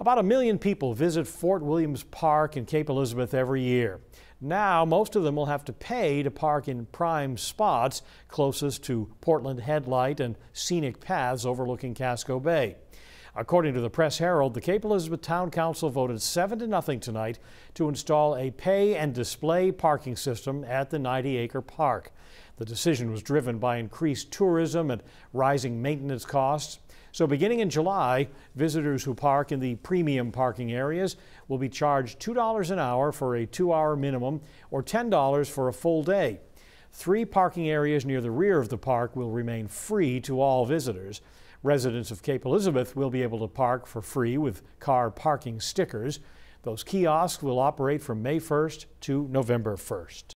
About a million people visit Fort Williams Park in Cape Elizabeth every year. Now, most of them will have to pay to park in prime spots closest to Portland Head Light and scenic paths overlooking Casco Bay. According to the Press Herald, the Cape Elizabeth Town Council voted 7 to nothing tonight to install a pay and display parking system at the 90 acre park. The decision was driven by increased tourism and rising maintenance costs. So beginning in July, visitors who park in the premium parking areas will be charged $2 an hour for a two hour minimum or $10 for a full day. Three parking areas near the rear of the park will remain free to all visitors. Residents of Cape Elizabeth will be able to park for free with car parking stickers. Those kiosks will operate from May 1st to November 1st.